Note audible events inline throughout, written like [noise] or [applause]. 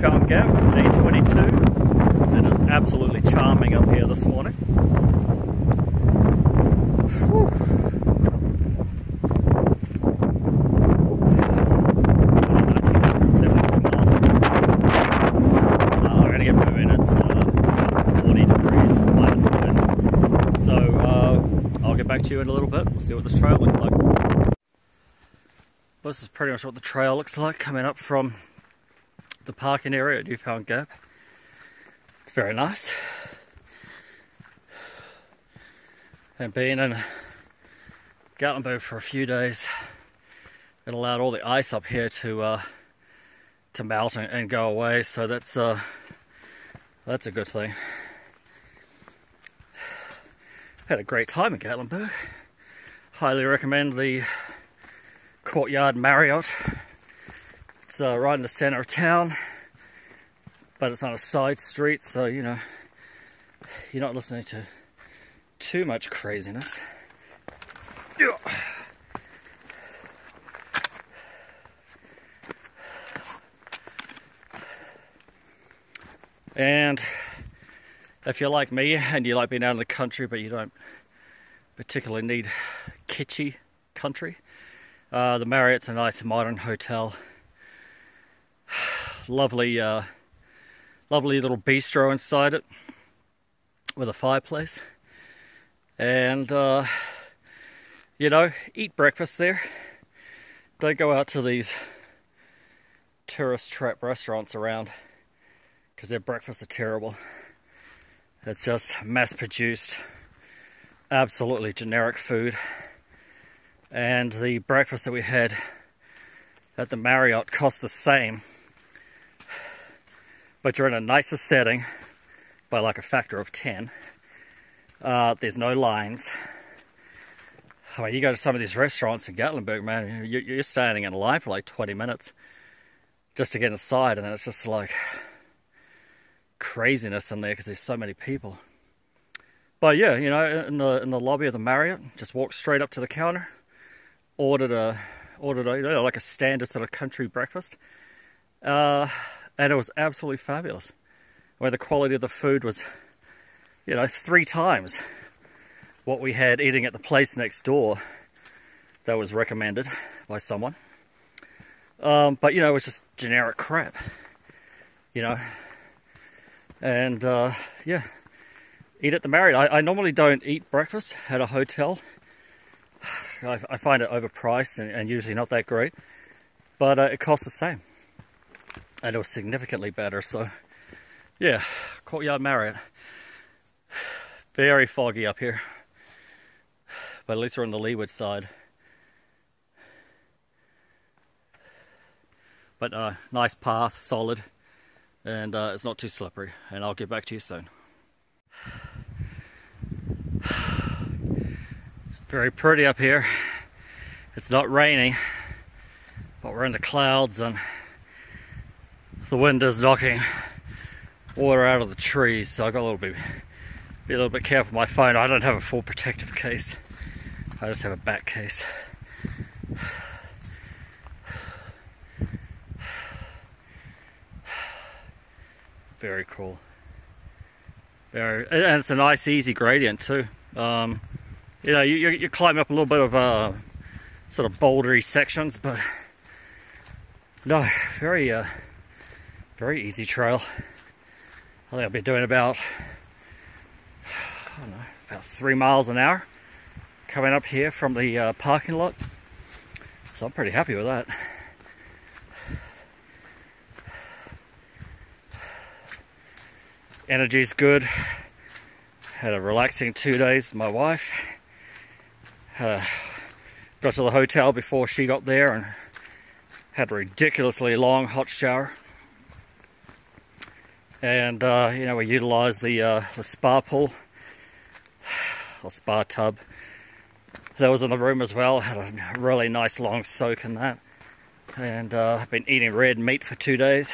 Newfound Gap, A22. It is absolutely charming up here this morning. Whew. back to you in a little bit. We'll see what this trail looks like. Well, this is pretty much what the trail looks like coming up from the parking area at Newfound Gap. It's very nice. And being in Gatlinburg for a few days, it allowed all the ice up here to uh, to melt and, and, go away. So that's uh, that's a good thing. Had a great time in Gatlinburg. Highly recommend the Courtyard Marriott. Uh, right in the center of town, but it's on a side street, so you know, you're not listening to too much craziness. And if you're like me and you like being out in the country but you don't particularly need kitschy country, uh, the Marriott's a nice modern hotel. Lovely, uh, lovely little bistro inside it with a fireplace. And, uh, you know, eat breakfast there. Don't go out to these tourist trap restaurants around because their breakfasts are terrible. It's just mass produced, absolutely generic food. And the breakfast that we had at the Marriott cost the same, but you're in a nicer setting by like a factor of 10. Uh, there's no lines. I mean, you go to some of these restaurants in Gatlinburg, man, you're standing in line for like 20 minutes just to get inside, and it's just like, craziness in there because there's so many people. But yeah, you know, in the in the lobby of the Marriott, just walked straight up to the counter, ordered a ordered a, you know, like a standard sort of country breakfast, uh, and it was absolutely fabulous. Where the quality of the food was, you know, three times what we had eating at the place next door that was recommended by someone. Um, but you know, it was just generic crap. You know, and uh, yeah, eat at the Marriott. I, I, normally don't eat breakfast at a hotel. [sighs] I, I find it overpriced and, and, usually not that great, but uh, it costs the same, and it was significantly better. So yeah, Courtyard Marriott. Very foggy up here, but at least we're on the leeward side. But uh, nice path, solid and uh, it's not too slippery and I'll get back to you soon. It's very pretty up here. It's not raining, but we're in the clouds and the wind is knocking water out of the trees, so I got a little bit be a little bit careful with my phone. I don't have a full protective case. I just have a back case. Very cool. Very, and it's a nice, easy gradient too. Um, you know, you, you climb up a little bit of uh, sort of bouldery sections, but no, very, uh, very easy trail. I think I'll be doing about, I don't know, about three miles an hour coming up here from the uh, parking lot. So I'm pretty happy with that. Energy's good. Had a relaxing two days with my wife. Uh, got to the hotel before she got there and had a ridiculously long hot shower. And, uh, you know, we utilise the, uh, the spa pool, [sighs] or spa tub. That was in the room as well. Had a really nice long soak in that. And uh, I've been eating red meat for two days.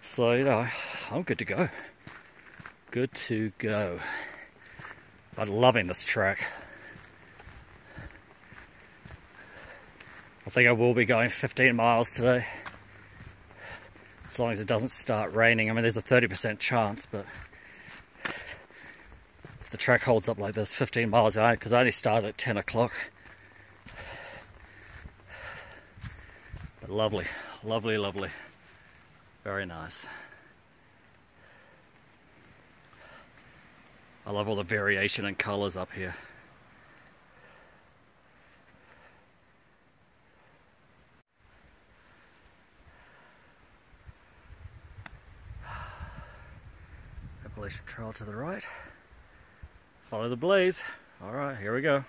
So, you know, I'm good to go. Good to go. I'm loving this track. I think I will be going 15 miles today. As long as it doesn't start raining. I mean, there's a 30% chance, but if the track holds up like this, 15 miles, an hour, because I only started at 10 o'clock. But lovely, lovely, lovely. Very nice. I love all the variation in colors up here. Appalachian Trail to the right. Follow the blaze. All right, here we go.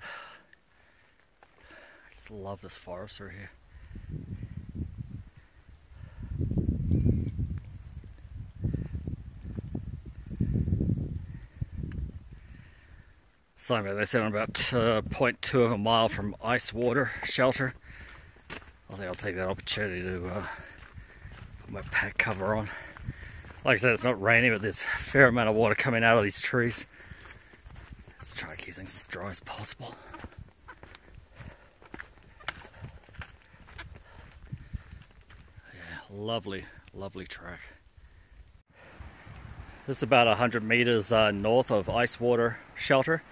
[sighs] Love this forest right here. Sorry, they said I'm about uh, 0.2 of a mile from ice water shelter. I think I'll take that opportunity to uh, put my pack cover on. Like I said, it's not raining, but there's a fair amount of water coming out of these trees. Let's try to keep things as dry as possible. Yeah, lovely, lovely track. This is about 100 meters uh, north of ice water shelter.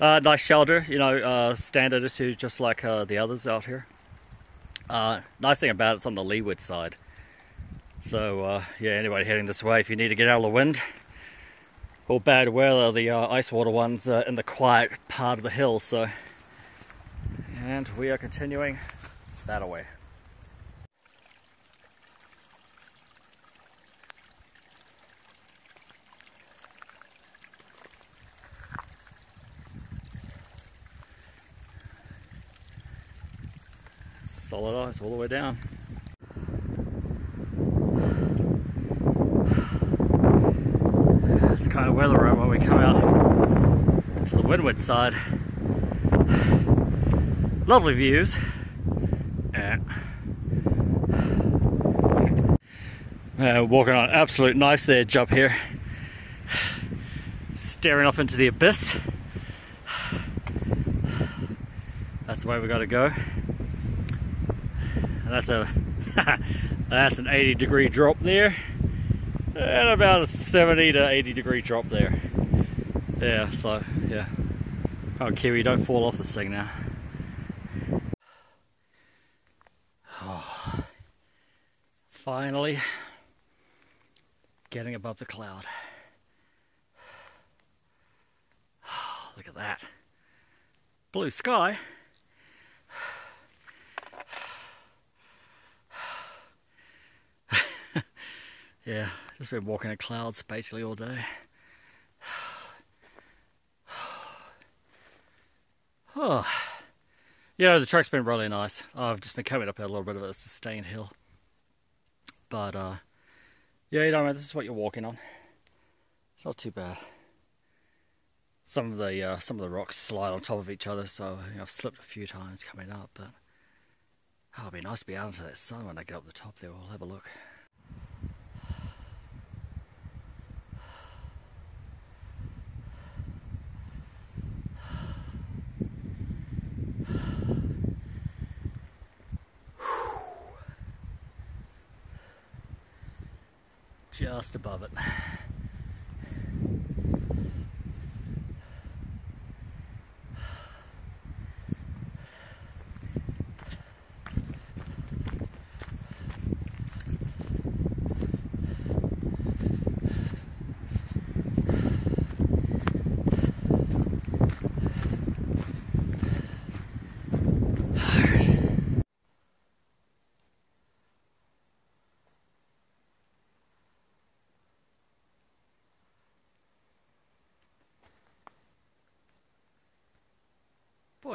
Uh, nice shelter, you know, uh, standard issue just like uh, the others out here. Uh, nice thing about it, it's on the leeward side. So, uh, yeah, anybody heading this way, if you need to get out of the wind or bad weather, the ice water one's in the quiet part of the hill. So, and we are continuing that away. Solid ice all the way down. [sighs] It's the kind of weather around when we come out to the windward side. [sighs] Lovely views. Yeah. Uh, [sighs] walking on absolute knife's edge up here. Staring off into the abyss. That's the way we gotta go. That's a [laughs] that's an 80 degree drop there. And about a 70 to 80 degree drop there. Yeah, so yeah. Oh Kiwi, don't fall off this thing now. Oh, [sighs] finally getting above the cloud. Oh, [sighs] look at that. Blue sky. Yeah, just been walking in clouds basically all day. [sighs] oh. Yeah, the track's been really nice. I've just been coming up a little bit of a sustained hill. But, uh, yeah, you know, this is what you're walking on. It's not too bad. Some of the uh, some of the rocks slide on top of each other, so you know, I've slipped a few times coming up. But oh, it'll be nice to be out into that sun when I get up the top there. We'll have a look. Just above it. [laughs]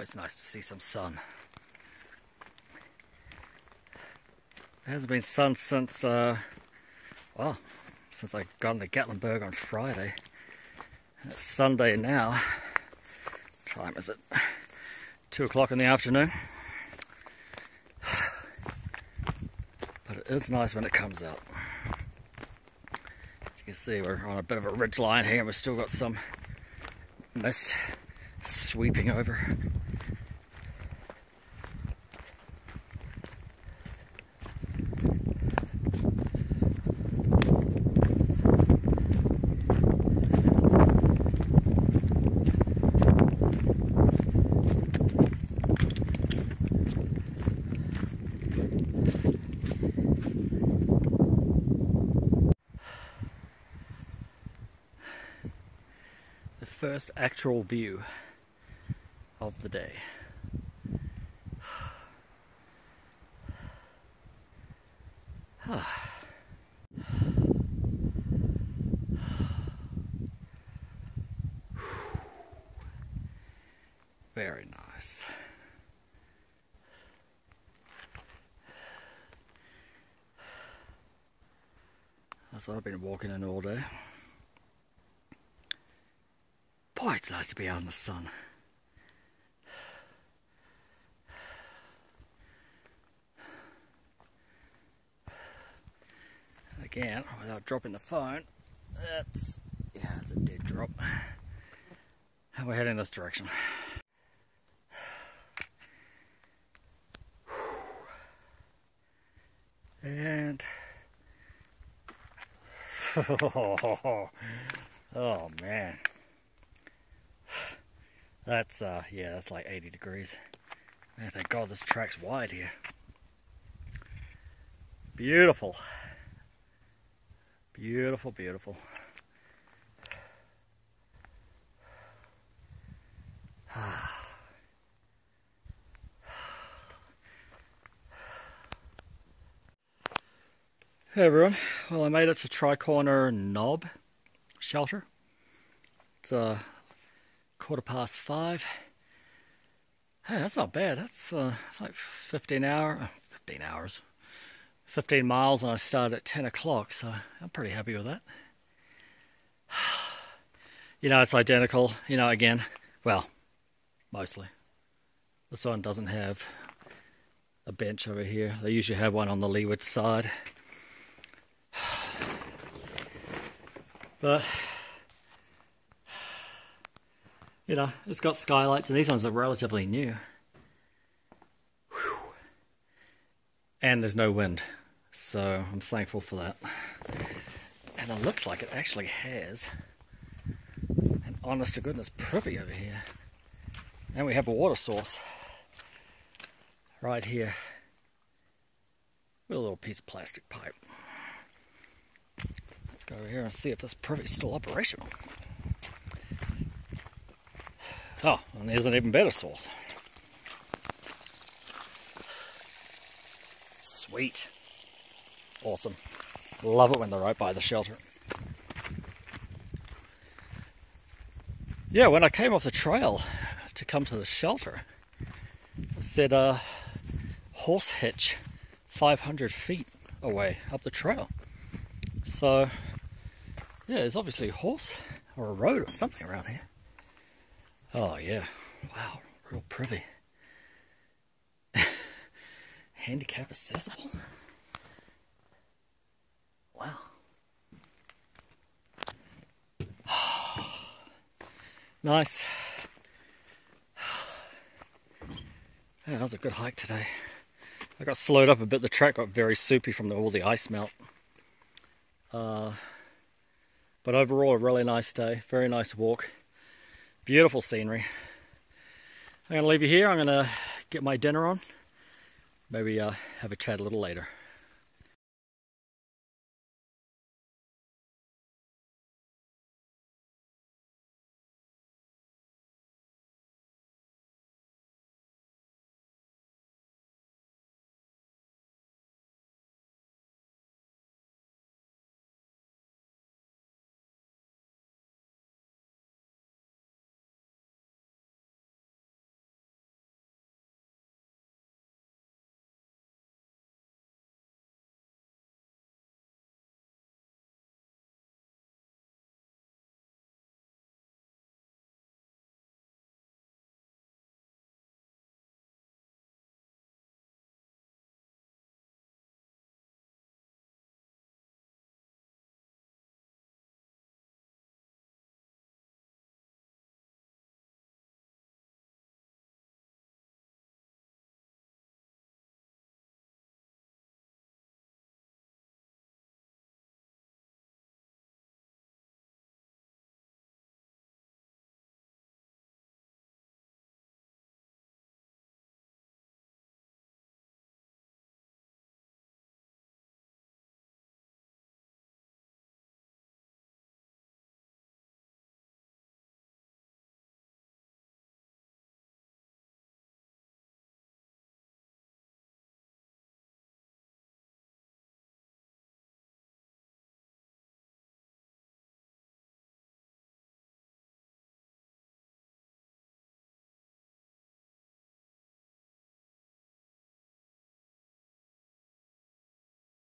it's nice to see some sun. There hasn't been sun since, uh, well, since I got into Gatlinburg on Friday. It's Sunday now. What time is it? two o'clock in the afternoon. [sighs] But it is nice when it comes out. You can see we're on a bit of a ridge line here and we've still got some mist sweeping over. First actual view of the day. [sighs] Very nice. That's what I've been walking in all day. Boy, it's nice to be out in the sun. Again, without dropping the phone, that's, yeah, it's a dead drop. We're heading this direction. And [laughs] oh man. That's, uh, yeah, that's like 80 degrees. Man, thank God this track's wide here. Beautiful. Beautiful, beautiful. [sighs] Hey everyone, well I made it to Tri-Corner Knob shelter. It's uh, quarter past five. Hey, that's not bad. That's uh, it's like 15 hour, uh, 15 hours, 15 miles, and I started at 10 o'clock, so I'm pretty happy with that. [sighs] You know, it's identical. You know, again, well, mostly. This one doesn't have a bench over here. They usually have one on the leeward side. [sighs] But you know, it's got skylights, and these ones are relatively new. Whew. And there's no wind, so I'm thankful for that. And it looks like it actually has an honest to goodness privy over here. And we have a water source right here with a little piece of plastic pipe. Let's go over here and see if this privy's still operational. Oh, and there's an even better source. Sweet. Awesome. Love it when they're right by the shelter. Yeah, when I came off the trail to come to the shelter, it said uh, horse hitch 500 feet away up the trail. So, yeah, there's obviously a horse or a road or something around here. Oh yeah, wow, real privy. [laughs] Handicap accessible. Wow. [sighs] nice. [sighs] Yeah, that was a good hike today. I got slowed up a bit. The track got very soupy from the, all the ice melt. Uh, but overall, a really nice day. Very nice walk. Beautiful scenery. I'm going to leave you here. I'm going to get my dinner on. Maybe uh, have a chat a little later.